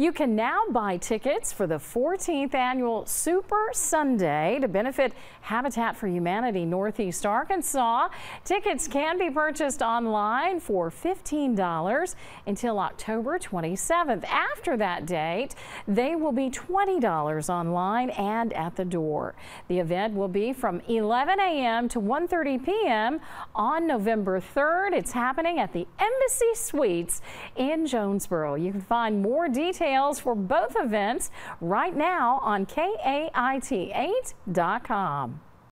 You can now buy tickets for the 14th annual Souper Sunday to benefit Habitat for Humanity Northeast Arkansas. Tickets can be purchased online for $15 until October 27th. After that date, they will be $20 online and at the door. The event will be from 11 a.m. to 1.30 p.m. on November 3rd. It's happening at the Embassy Suites in Jonesboro. You can find more details details for both events right now on KAIT8.com.